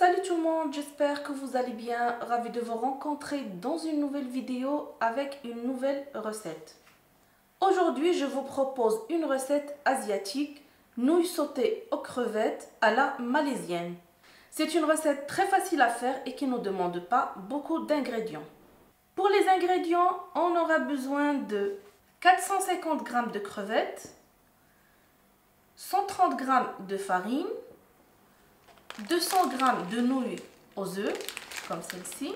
Salut tout le monde, j'espère que vous allez bien. Ravi de vous rencontrer dans une nouvelle vidéo avec une nouvelle recette. Aujourd'hui, je vous propose une recette asiatique, nouilles sautées aux crevettes à la malaisienne. C'est une recette très facile à faire et qui ne demande pas beaucoup d'ingrédients. Pour les ingrédients, on aura besoin de 450 g de crevettes, 130 g de farine, 200 g de nouilles aux œufs, comme celle-ci.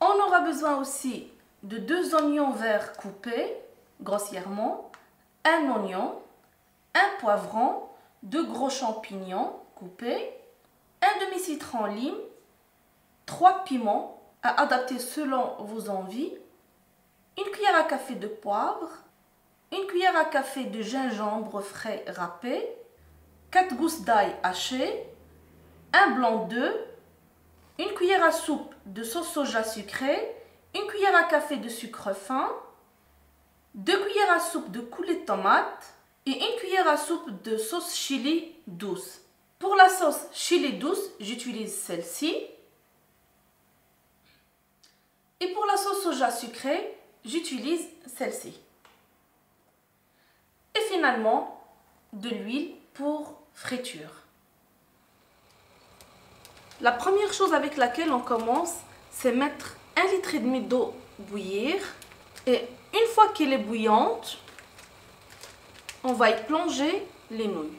On aura besoin aussi de deux oignons verts coupés grossièrement, un oignon, un poivron, deux gros champignons coupés, un demi-citron lime, trois piments à adapter selon vos envies, une cuillère à café de poivre, une cuillère à café de gingembre frais râpé, 4 gousses d'ail hachées, un blanc d'œuf, une cuillère à soupe de sauce soja sucrée, une cuillère à café de sucre fin, 2 cuillères à soupe de coulée de tomate et une cuillère à soupe de sauce chili douce. Pour la sauce chili douce, j'utilise celle-ci. Et pour la sauce soja sucrée, j'utilise celle-ci finalement de l'huile pour friture. La première chose avec laquelle on commence, c'est mettre un litre et demi d'eau bouillir et une fois qu'elle est bouillante, on va y plonger les nouilles.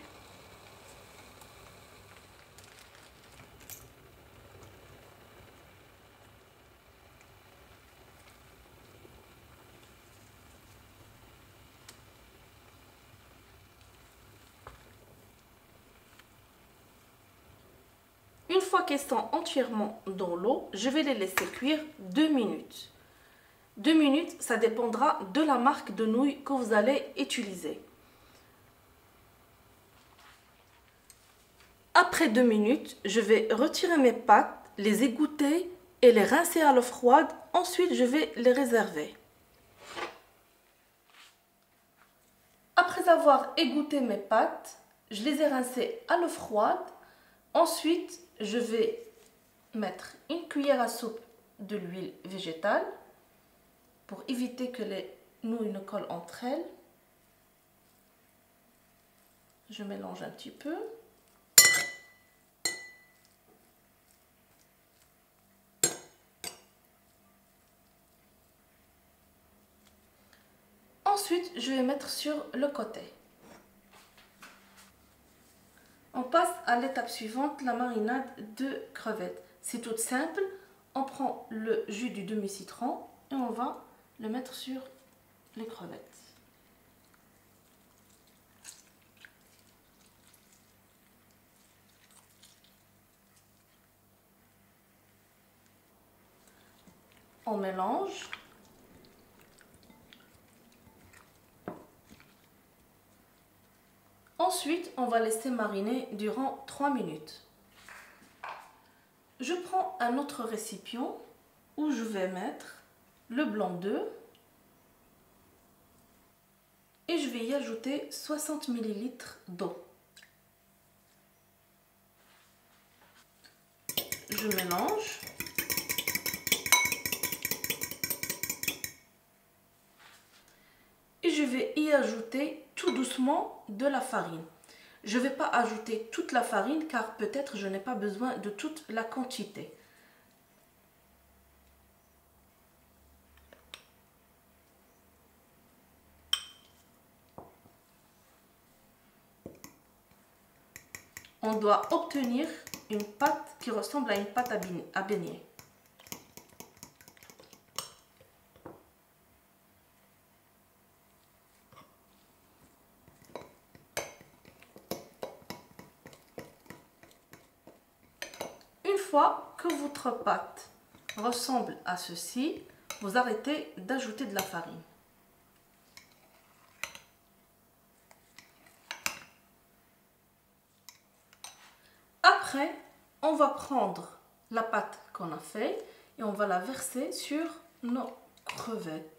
Une fois qu'elles sont entièrement dans l'eau, je vais les laisser cuire 2 minutes. 2 minutes, ça dépendra de la marque de nouilles que vous allez utiliser. Après 2 minutes, je vais retirer mes pâtes, les égoutter et les rincer à l'eau froide. Ensuite, je vais les réserver. Après avoir égoutté mes pâtes, je les ai rincées à l'eau froide. Ensuite, je vais mettre une cuillère à soupe de l'huile végétale pour éviter que les nouilles ne collent entre elles. Je mélange un petit peu. Ensuite, je vais mettre sur le côté. On passe à l'étape suivante, la marinade de crevettes. C'est tout simple. On prend le jus du demi-citron et on va le mettre sur les crevettes. On mélange. Ensuite, on va laisser mariner durant 3 minutes. Je prends un autre récipient où je vais mettre le blanc d'œuf et je vais y ajouter 60 ml d'eau. Je mélange. Et je vais y ajouter doucement de la farine. Je vais pas ajouter toute la farine car peut-être je n'ai pas besoin de toute la quantité. On doit obtenir une pâte qui ressemble à une pâte à baigner. Que votre pâte ressemble à ceci, vous arrêtez d'ajouter de la farine. Après, on va prendre la pâte qu'on a fait et on va la verser sur nos crevettes.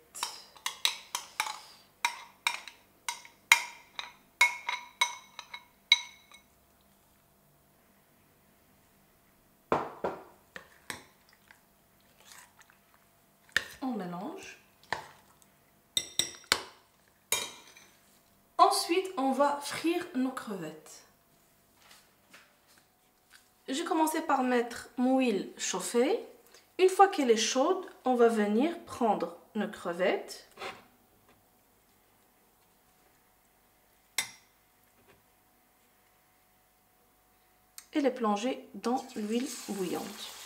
On va frire nos crevettes. J'ai commencé par mettre mon huile chauffée. Une fois qu'elle est chaude, on va venir prendre nos crevettes. Et les plonger dans l'huile bouillante.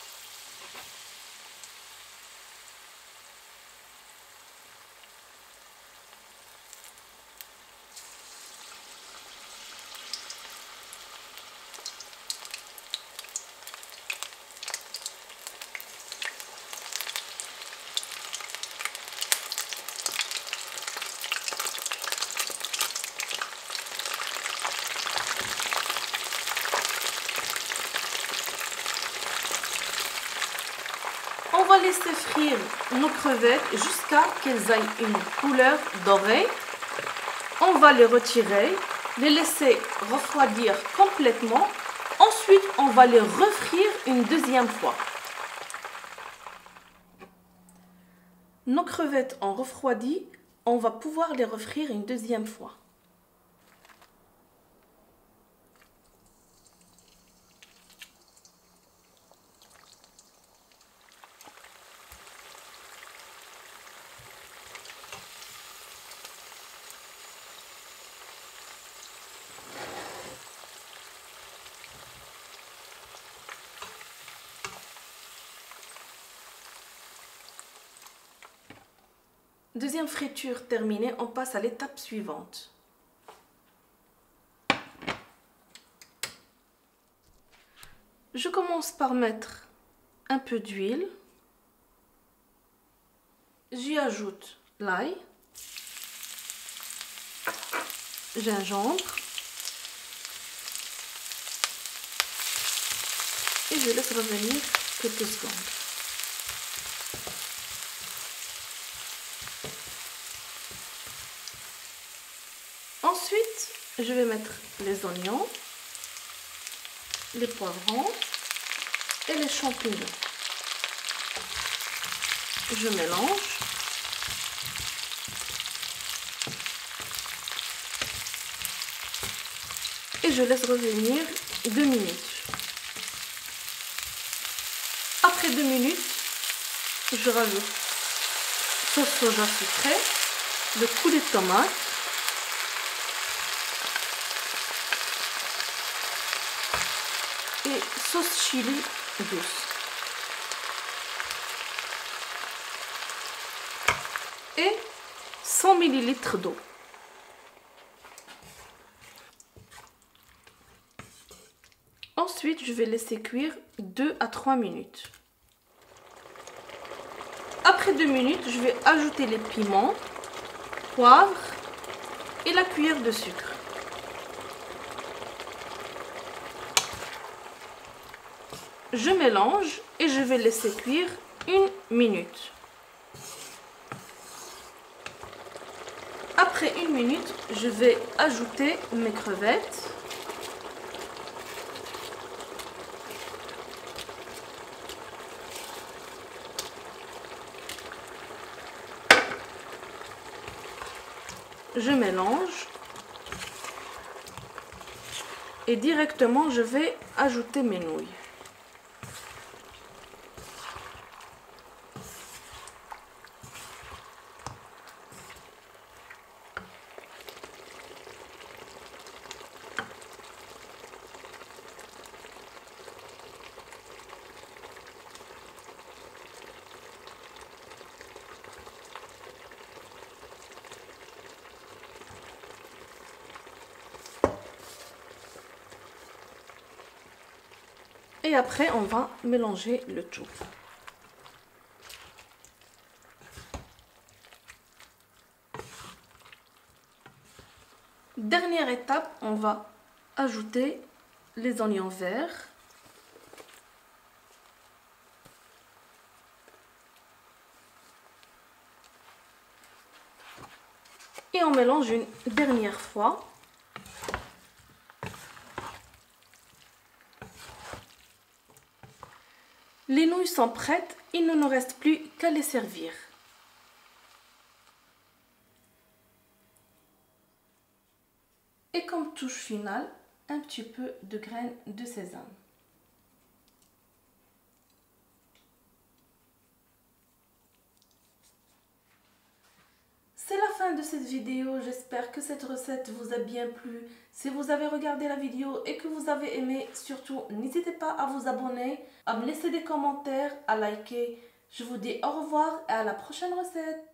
Laisser frire nos crevettes jusqu'à qu'elles aient une couleur dorée. On va les retirer, les laisser refroidir complètement. Ensuite, on va les refrire une deuxième fois. Nos crevettes ont refroidi, on va pouvoir les refrire une deuxième fois. Deuxième friture terminée, on passe à l'étape suivante. Je commence par mettre un peu d'huile. J'y ajoute l'ail, gingembre et je laisse revenir quelques secondes. Ensuite, je vais mettre les oignons, les poivrons et les champignons. Je mélange. Et je laisse revenir deux minutes. Après deux minutes, je rajoute sauce soja sucrée, le coulis de tomate, et sauce chili douce. Et 100 ml d'eau. Ensuite, je vais laisser cuire 2 à 3 minutes. Après 2 minutes, je vais ajouter les piments, poivre et la cuillère de sucre. Je mélange et je vais laisser cuire une minute. Après une minute, je vais ajouter mes crevettes. Je mélange. Et directement, je vais ajouter mes nouilles. Et après, on va mélanger le tout. Dernière étape, on va ajouter les oignons verts. Et on mélange une dernière fois. Les nouilles sont prêtes, il ne nous reste plus qu'à les servir. Et comme touche finale, un petit peu de graines de sésame. C'est la de cette vidéo, j'espère que cette recette vous a bien plu. Si vous avez regardé la vidéo et que vous avez aimé, surtout n'hésitez pas à vous abonner, à me laisser des commentaires, à liker. Je vous dis au revoir et à la prochaine recette.